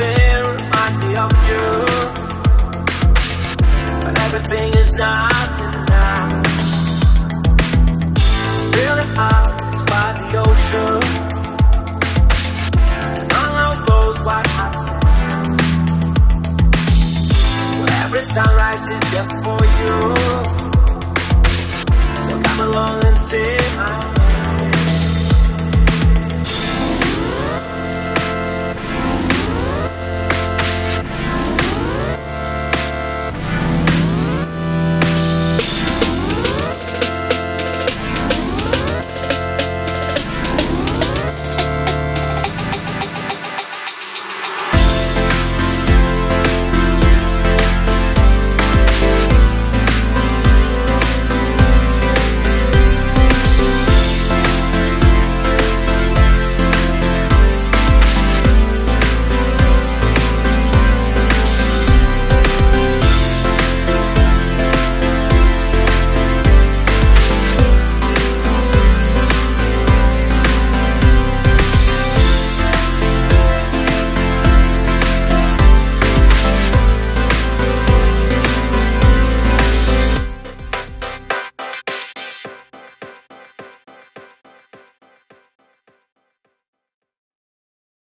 everything reminds me of you. But everything is not enough. Feeling hot is by the ocean. And all of those white hot sands. Where every sunrise is just for you.